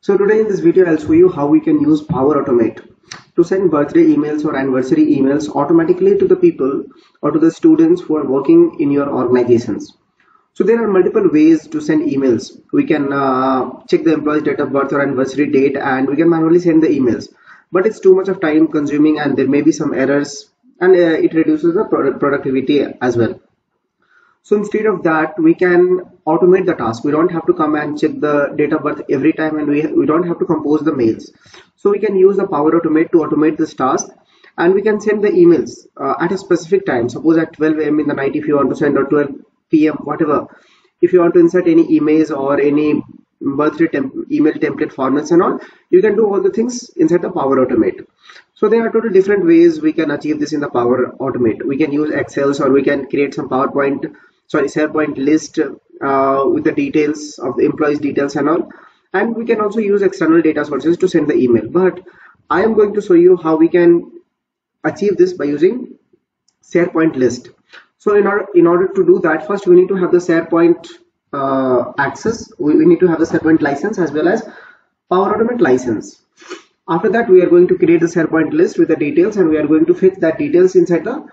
So today in this video I'll show you how we can use Power Automate to send birthday emails or anniversary emails automatically to the people or to the students who are working in your organizations. So there are multiple ways to send emails. We can uh, check the employee's date of birth or anniversary date and we can manually send the emails. But it's too much of time consuming and there may be some errors and uh, it reduces the productivity as well. So instead of that, we can automate the task. We don't have to come and check the date of birth every time and we, we don't have to compose the mails. So we can use the Power Automate to automate this task and we can send the emails uh, at a specific time. Suppose at 12 a.m. in the night if you want to send or 12 p.m. whatever. If you want to insert any emails or any birthday temp email template formats and all, you can do all the things inside the Power Automate. So there are totally different ways we can achieve this in the Power Automate. We can use Excel or we can create some PowerPoint sorry SharePoint list uh, with the details of the employees details and all. And we can also use external data sources to send the email. But I am going to show you how we can achieve this by using SharePoint list. So in order in order to do that first we need to have the SharePoint uh, access. We, we need to have the SharePoint license as well as Power Automate license. After that we are going to create the SharePoint list with the details and we are going to fetch that details inside the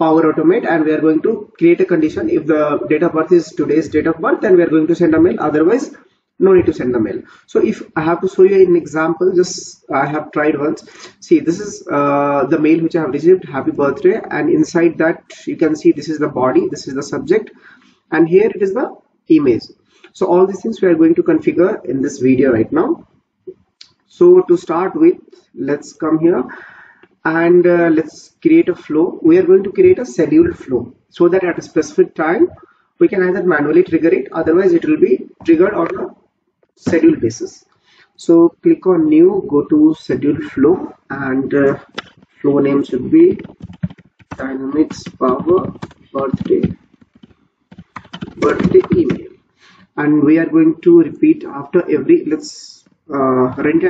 Power Automate and we are going to create a condition. If the date of birth is today's date of birth then we are going to send a mail. Otherwise no need to send the mail. So if i have to show you an example just i have tried once. See this is uh, the mail which i have received. Happy birthday. And inside that you can see this is the body this is the subject. And here it is the image. So all these things we are going to configure in this video right now. So to start with let's come here and uh, let's create a flow. We are going to create a scheduled flow so that at a specific time we can either manually trigger it. Otherwise it will be triggered on a schedule basis. So click on new go to schedule flow and uh, flow name should be dynamics power birthday. Birthday email. And we are going to repeat after every let's uh, run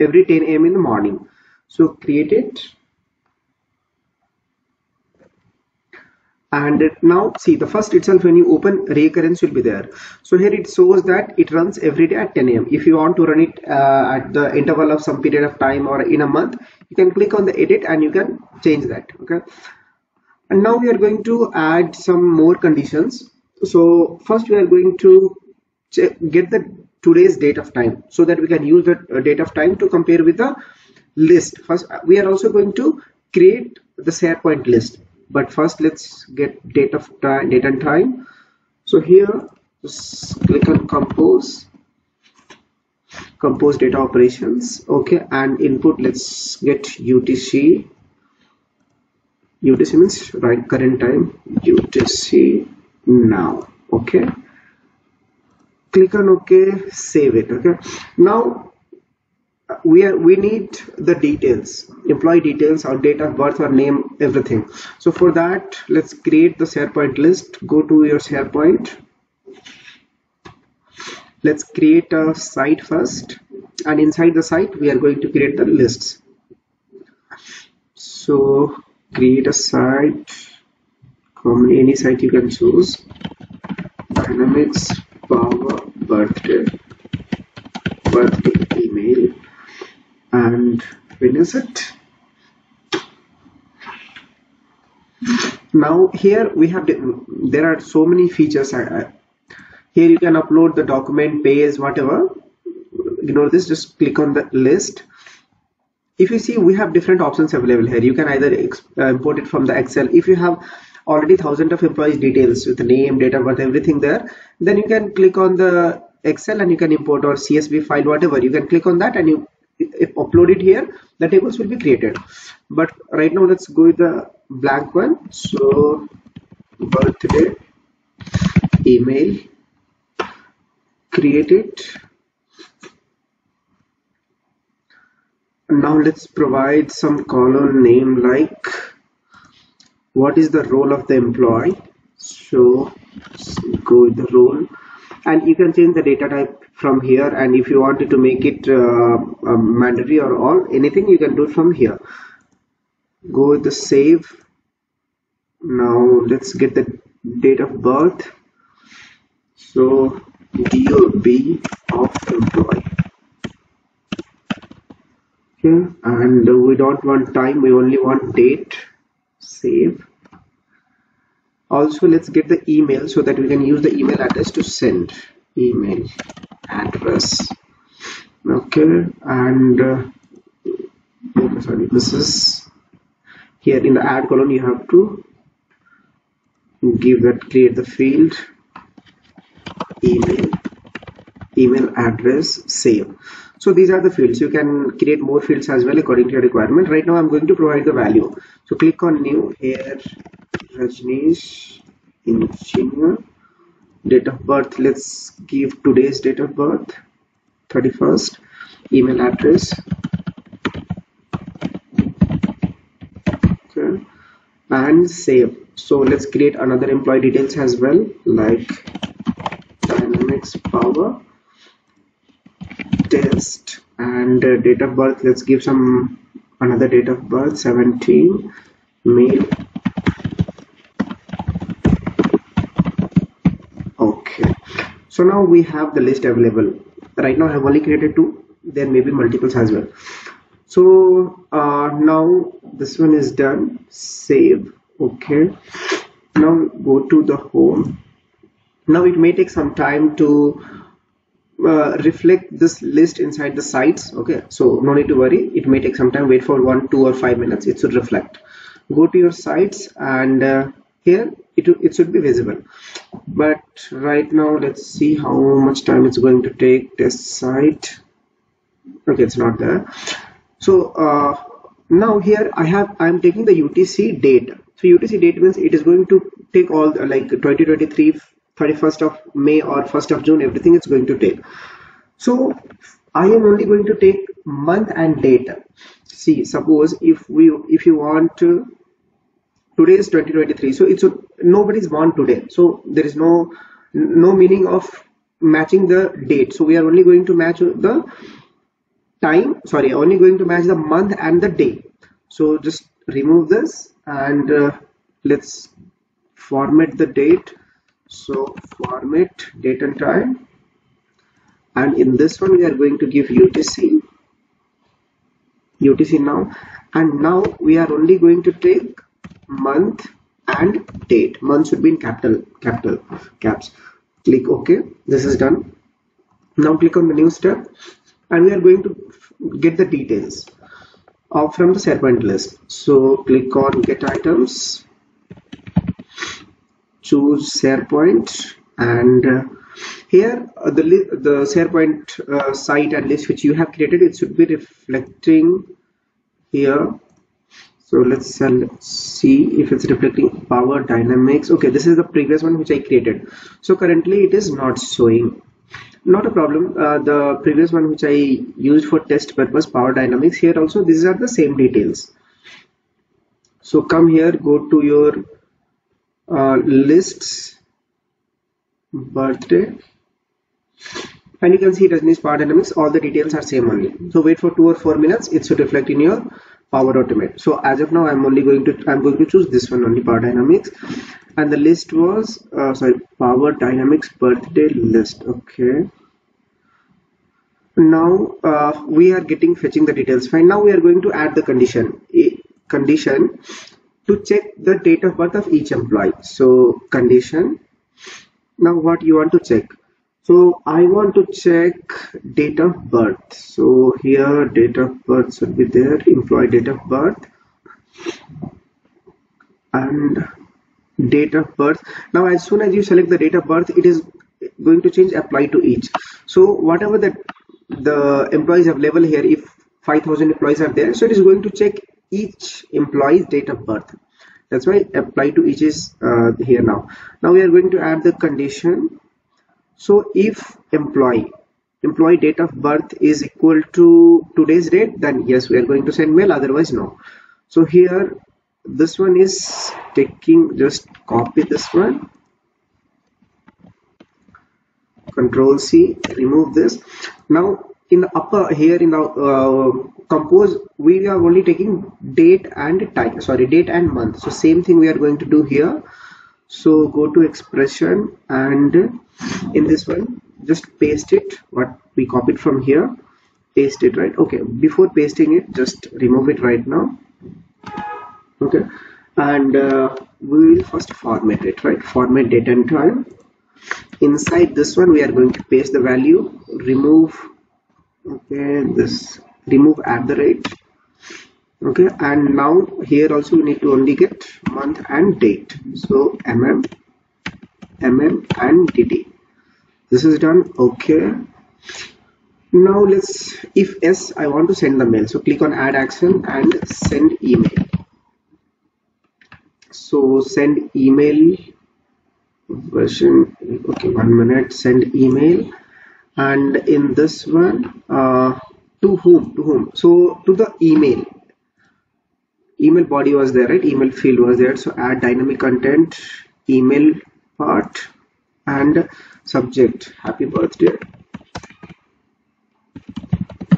every 10 a.m in the morning so create it. And now see the first itself when you open recurrence will be there. So here it shows that it runs every day at 10 a.m if you want to run it uh, at the interval of some period of time or in a month you can click on the edit and you can change that okay? And now we are going to add some more conditions. So first we are going to get the today's date of time so that we can use the uh, date of time to compare with the list. First uh, we are also going to create the SharePoint list. But first let's get date of time date and time. So here just click on compose. Compose data operations. Okay and input let's get UTC UTC means right current time. UTC now. Okay. Click on ok save it. Okay. Now we are we need the details employee details our date of birth or name everything. So for that let's create the sharepoint list. Go to your sharepoint. Let's create a site first. And inside the site we are going to create the lists. So create a site. From any site you can choose. Dynamics power birthday birthday email and finish it? Now here we have there are so many features here you can upload the document page whatever. Ignore this just click on the list. If you see we have different options available here. You can either uh, import it from the excel. If you have already thousands of employees details with the name data birth everything there then you can click on the excel and you can import or csv file whatever. You can click on that and you if uploaded here the tables will be created. But right now let's go with the blank one. So birthday email create it. Now let's provide some column name like what is the role of the employee? So go with the role. And you can change the data type from here and if you wanted to make it uh, um, mandatory or all anything you can do from here. Go with the save. Now let's get the date of birth. So DOB of employee. Okay and we don't want time we only want date. Save. Also let's get the email so that we can use the email address to send. Email address okay. And uh, okay sorry this is here in the add column you have to give that create the field email email address save. So these are the fields. You can create more fields as well according to your requirement. Right now i'm going to provide the value. So click on new here Rajneesh engineer date of birth let's give today's date of birth 31st email address. Okay. And save. So let's create another employee details as well like dynamics power test and uh, date of birth. Let's give some another date of birth 17 male okay. So now we have the list available. Right now I have only created two there may be multiples as well. So uh, now this one is done. Save. Okay. Now go to the home. Now it may take some time to uh, reflect this list inside the sites. Okay. So no need to worry. It may take some time. Wait for one two or five minutes. It should reflect. Go to your sites and uh, here it, it should be visible. But right now let's see how much time it's going to take test site. Okay it's not there. So uh, now here I have I'm taking the UTC date. So UTC date means it is going to take all the, like 2023 31st of May or 1st of June everything is going to take. So I am only going to take month and date. See suppose if we if you want to today is 2023 so it's a, nobody's born today. So there is no no meaning of matching the date. So we are only going to match the time sorry only going to match the month and the day. So just remove this and uh, let's format the date. So format date and time. And in this one we are going to give UTC UTC now. And now we are only going to take month and date. Month should be in capital capital caps. Click ok. This is done. Now click on the new step and we are going to get the details of from the SharePoint list. So click on get items, choose SharePoint and uh, here uh, the, the SharePoint uh, site and list which you have created it should be reflecting here so let's see if it's reflecting power dynamics. Okay this is the previous one which I created. So currently it is not showing. Not a problem. Uh, the previous one which I used for test purpose power dynamics here also these are the same details. So come here go to your uh, lists birthday and you can see Rajni's power dynamics. All the details are same only. So wait for two or four minutes. It should reflect in your power automate. So as of now i'm only going to i'm going to choose this one only power dynamics. And the list was uh, sorry power dynamics birthday list. Okay. Now uh, we are getting fetching the details. Fine. Now we are going to add the condition. A condition to check the date of birth of each employee. So condition. Now what you want to check so I want to check date of birth. So here date of birth should be there employee date of birth and date of birth. Now as soon as you select the date of birth it is going to change apply to each. So whatever the the employees available here if 5000 employees are there so it is going to check each employee's date of birth. That's why apply to each is uh, here now. Now we are going to add the condition so if employee employee date of birth is equal to today's date then yes we are going to send mail otherwise no. So here this one is taking just copy this one. Control C remove this. Now in the upper here in the uh, compose we are only taking date and time sorry date and month. So same thing we are going to do here so go to expression and in this one just paste it what we copied from here. Paste it right? Okay before pasting it just remove it right now. Okay and uh, we will first format it right? Format date and time. Inside this one we are going to paste the value remove okay this remove at the rate okay and now here also we need to only get month and date. So mm mm and dd this is done okay. Now let's if yes i want to send the mail. So click on add action and send email. So send email version okay one minute send email. And in this one uh, to whom to whom? So to the email email body was there right? Email field was there. So add dynamic content email part and subject. Happy birthday.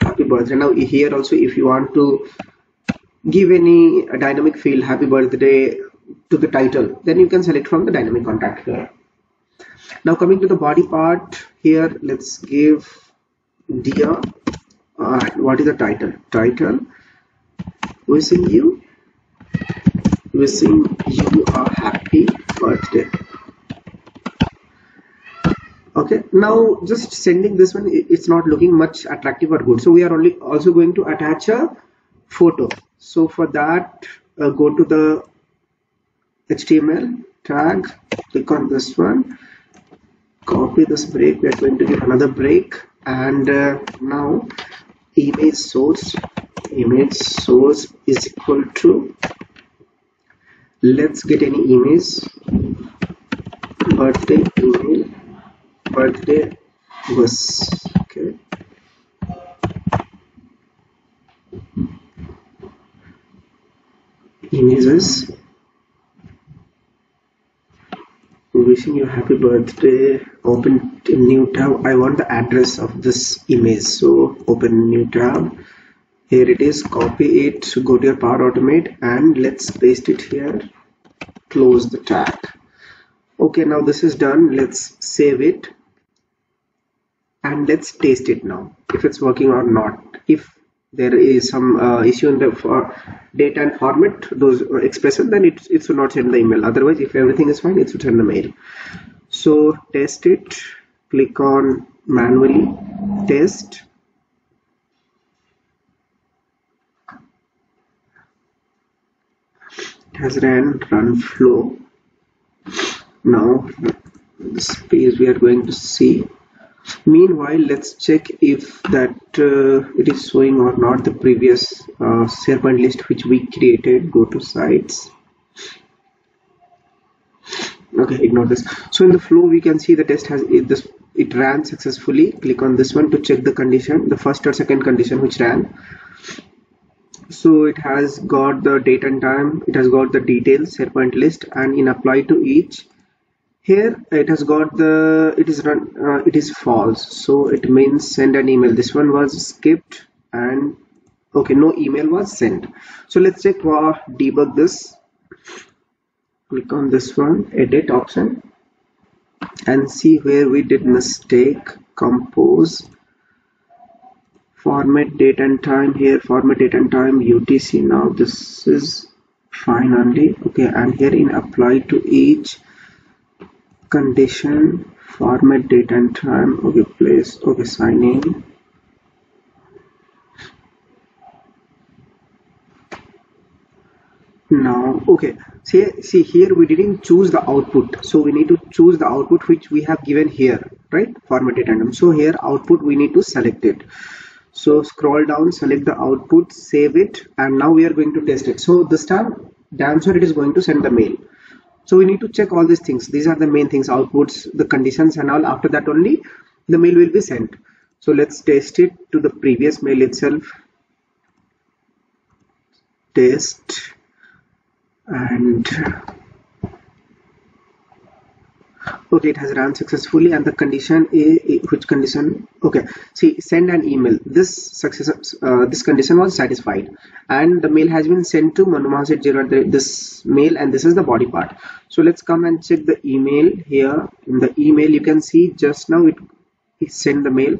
Happy birthday. Now here also if you want to give any dynamic field happy birthday to the title then you can select from the dynamic content here. Now coming to the body part here let's give dear uh, what is the title? Title wishing you wishing you a happy birthday. Okay now just sending this one it's not looking much attractive or good. So we are only also going to attach a photo. So for that uh, go to the HTML tag click on this one. Copy this break. We are going to give another break. And uh, now image source image source is equal to let's get any image. Birthday email. Birthday was okay. Images. Wishing you happy birthday. Open new tab. I want the address of this image. So open new tab. Here it is. Copy it. Go to your power automate and let's paste it here close the tag okay now this is done. Let's save it. And let's test it now if it's working or not. If there is some uh, issue in the for data and format those expression then it, it should not send the email. Otherwise if everything is fine it should send the mail. So test it. Click on manually. Test it has ran run flow now this page we are going to see. Meanwhile let's check if that uh, it is showing or not the previous uh, SharePoint list which we created. Go to sites. Okay ignore this. So in the flow we can see the test has it, this it ran successfully. Click on this one to check the condition the first or second condition which ran so it has got the date and time it has got the details SharePoint list and in apply to each. Here it has got the it is run uh, it is false. So it means send an email. This one was skipped and okay no email was sent. So let's check for debug this. Click on this one edit option and see where we did mistake compose format date and time here format date and time UTC now this is fine only. Okay and here in apply to each condition format date and time. Okay place. Okay sign in. Now okay. See see here we didn't choose the output. So we need to choose the output which we have given here right? Format date and time. So here output we need to select it so scroll down select the output save it and now we are going to test it. So this time damn sure it is going to send the mail. So we need to check all these things. These are the main things outputs the conditions and all. After that only the mail will be sent. So let's test it to the previous mail itself. Test. And okay it has run successfully and the condition a which condition okay. See send an email. This success uh, this condition was satisfied and the mail has been sent to manumaset this mail and this is the body part. So let's come and check the email here. In the email you can see just now it, it sent the mail.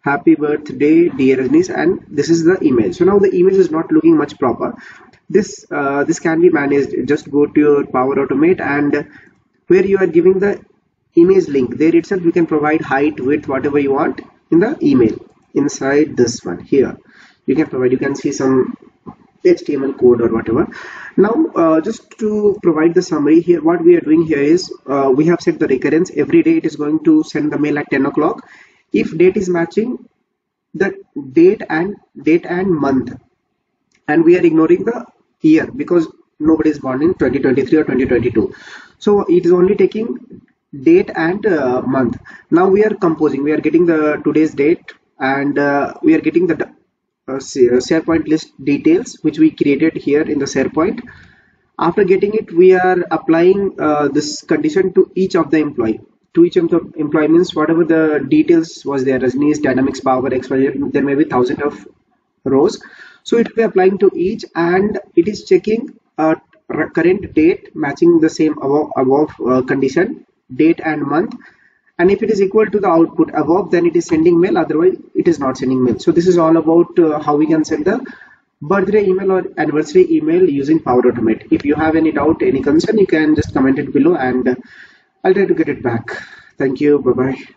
Happy birthday dear Rajnish and this is the email. So now the image is not looking much proper. This uh, this can be managed. Just go to your power automate and where you are giving the image link. There itself you can provide height width whatever you want in the email. Inside this one here. You can provide you can see some HTML code or whatever. Now uh, just to provide the summary here what we are doing here is uh, we have set the recurrence. Every day it is going to send the mail at 10 o'clock. If date is matching the date and date and month. And we are ignoring the year because nobody is born in 2023 or 2022 so it is only taking date and uh, month. Now we are composing. We are getting the today's date and uh, we are getting the uh, SharePoint list details which we created here in the SharePoint. After getting it we are applying uh, this condition to each of the employee. To each of the employee means whatever the details was there Rajnish Dynamics Power XYZ there may be thousand of rows. So it will be applying to each and it is checking uh, current date matching the same above, above uh, condition date and month. And if it is equal to the output above then it is sending mail. Otherwise it is not sending mail. So this is all about uh, how we can send the birthday email or anniversary email using power automate. If you have any doubt any concern you can just comment it below and i'll try to get it back. Thank you. Bye bye